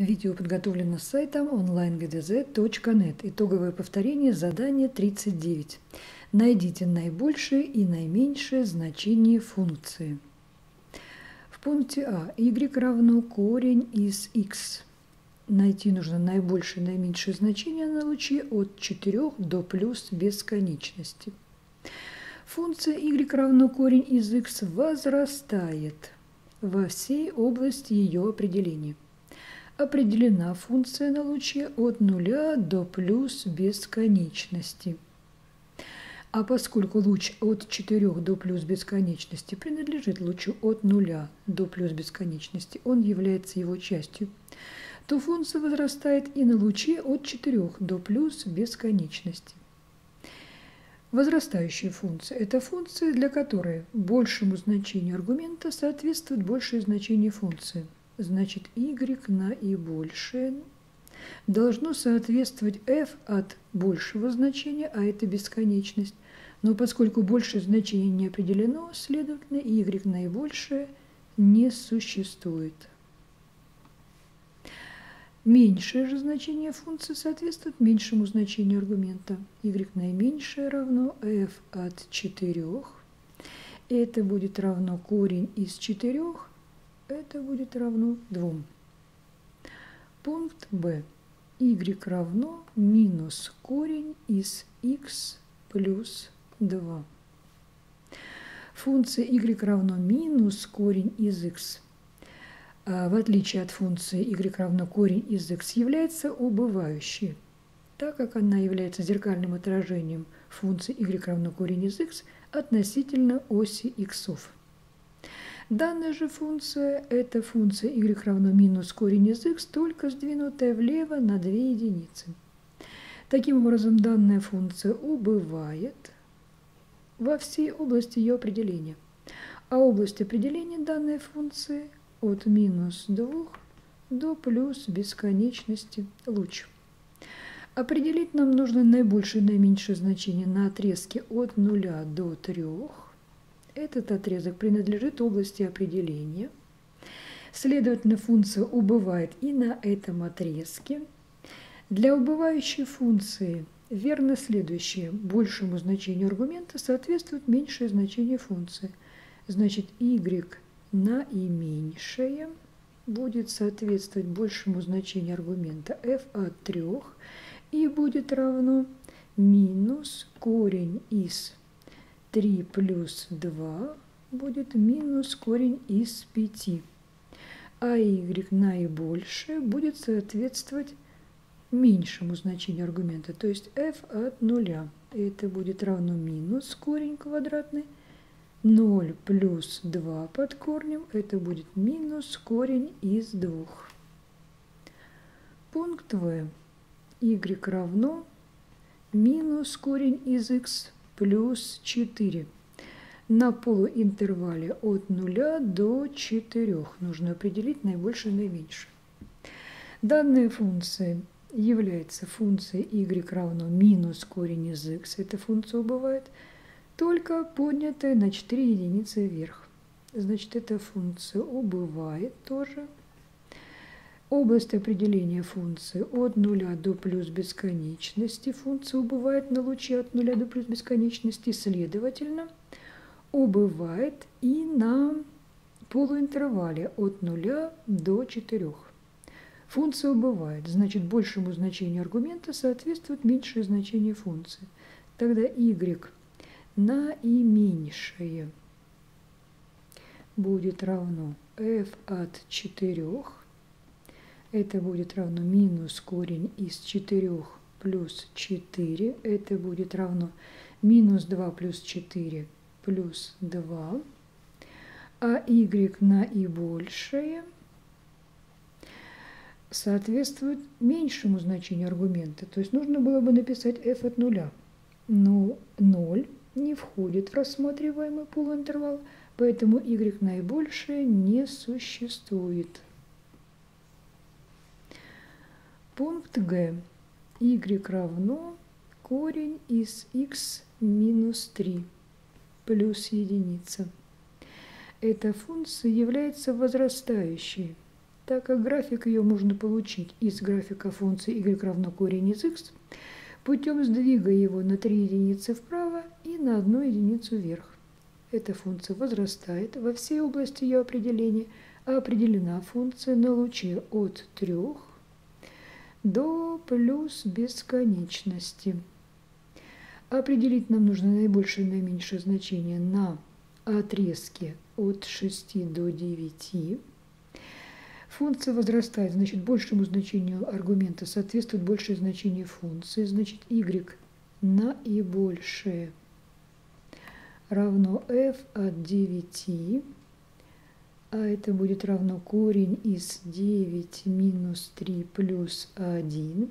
Видео подготовлено сайтом onlinegdz.net. Итоговое повторение задания 39. Найдите наибольшее и наименьшее значение функции. В пункте А y равно корень из x. Найти нужно наибольшее и наименьшее значение на луче от 4 до плюс бесконечности. Функция y равно корень из x возрастает во всей области ее определения определена функция на луче от нуля до плюс бесконечности. А поскольку луч от 4 до плюс бесконечности принадлежит лучу от нуля до плюс бесконечности, он является его частью, то функция возрастает и на луче от 4 до плюс бесконечности. Возрастающая функция – это функция, для которой большему значению аргумента соответствует большее значение функции – значит y наибольшее должно соответствовать f от большего значения, а это бесконечность. Но поскольку большее значение не определено, следовательно, y наибольшее не существует. Меньшее же значение функции соответствует меньшему значению аргумента. y наименьшее равно f от 4. Это будет равно корень из 4 это будет равно 2. Пункт Б. y равно минус корень из x плюс 2. Функция y равно минус корень из x, а, в отличие от функции y равно корень из x, является убывающей, так как она является зеркальным отражением функции y равно корень из x относительно оси иксов. Данная же функция – это функция y равно минус корень из x, только сдвинутая влево на 2 единицы. Таким образом, данная функция убывает во всей области ее определения. А область определения данной функции от минус 2 до плюс бесконечности луч. Определить нам нужно наибольшее и наименьшее значение на отрезке от 0 до 3 этот отрезок принадлежит области определения. Следовательно, функция убывает и на этом отрезке. Для убывающей функции верно следующее. Большему значению аргумента соответствует меньшее значение функции. Значит, y наименьшее будет соответствовать большему значению аргумента f от 3 и будет равно минус корень из 3 плюс 2 будет минус корень из 5. А y наибольшее будет соответствовать меньшему значению аргумента, то есть f от нуля. Это будет равно минус корень квадратный. 0 плюс 2 под корнем, это будет минус корень из 2. Пункт В. y равно минус корень из x плюс 4. На полуинтервале от 0 до 4 нужно определить наибольшее и наименьшее. Данная функция является функцией y равно минус корень из x. Эта функция бывает только поднятая на 4 единицы вверх. Значит, эта функция убывает тоже Область определения функции от нуля до плюс бесконечности. Функция убывает на луче от нуля до плюс бесконечности. Следовательно, убывает и на полуинтервале от нуля до 4. Функция убывает, значит, большему значению аргумента соответствует меньшее значение функции. Тогда y наименьшее будет равно f от 4 это будет равно минус корень из 4 плюс 4. Это будет равно минус 2 плюс 4 плюс 2. А y наибольшее соответствует меньшему значению аргумента. То есть нужно было бы написать f от нуля. Но 0 не входит в рассматриваемый полуинтервал, поэтому y наибольшее не существует. Пункт Г. y равно корень из x минус 3 плюс единица. Эта функция является возрастающей, так как график ее можно получить из графика функции y равно корень из x путем сдвига его на 3 единицы вправо и на 1 единицу вверх. Эта функция возрастает во всей области ее определения, а определена функция на луче от 3 до плюс бесконечности. Определить нам нужно наибольшее и наименьшее значение на отрезке от 6 до 9. Функция возрастает, значит, большему значению аргумента соответствует большее значение функции, значит, y наибольшее равно f от 9, а это будет равно корень из 9 минус 3 плюс 1.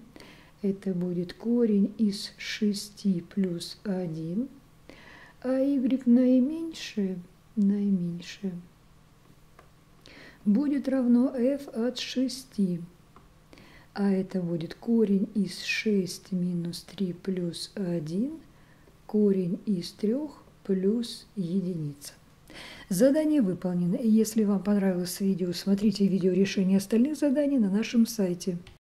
Это будет корень из 6 плюс 1. А y наименьшее, наименьшее будет равно f от 6. А это будет корень из 6 минус 3 плюс 1, корень из 3 плюс единица. Задание выполнено. И если вам понравилось видео, смотрите видео решения остальных заданий на нашем сайте.